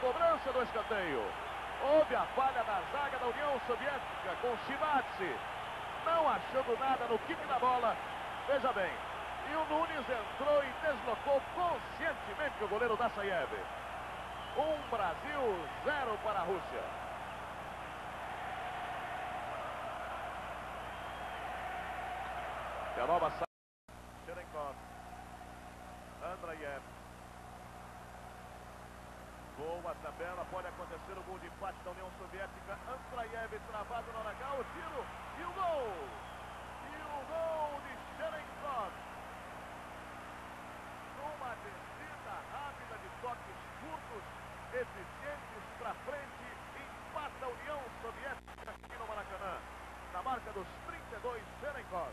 cobrança do escanteio. Houve a falha da zaga da União Soviética com Shimatsi. Não achando nada no kick da bola. Veja bem. E o Nunes entrou e deslocou conscientemente o goleiro da Saiev. Um Brasil, zero para a Rússia. Perova sai. Cherenkov. Andrayev. Boa tabela, pode acontecer o gol de empate da União Soviética. Andrayev travado no H, o tiro e o gol! E o gol de Cherenkov. Uma descida rápida de toques curtos, eficientes para frente, empata a União Soviética aqui no Maracanã. Na marca dos 32, Cherenkov.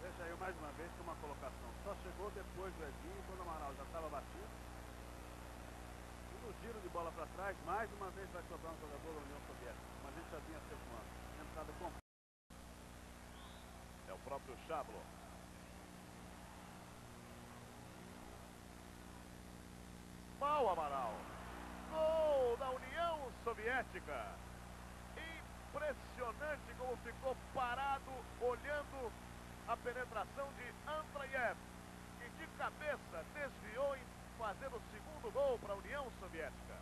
Veja aí mais uma vez com uma colocação. Só chegou depois do Edinho, quando o Amaral já estava batido. E no giro de bola para trás, mais uma vez vai sobrar um jogador da União Soviética. Mas a gente já vinha circulando. Entrada É o próprio Chablo. Mal Amaral. Gol da União Soviética. Impressionante como ficou parado olhando a penetração de Andrayev. Que de cabeça desviou em fazer o segundo gol para a União Soviética.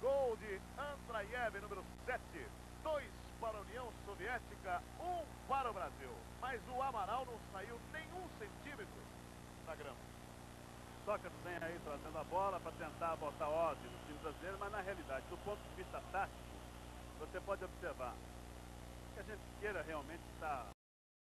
Gol de Andrayev, número 7. Dois para a União Soviética, um para o Brasil. Mas o Amaral não saiu nenhum centímetro da grama. Sócrates vem aí trazendo a bola para tentar botar ordem no time brasileiro, mas na realidade, do ponto de vista tático, você pode observar que a gente queira realmente estar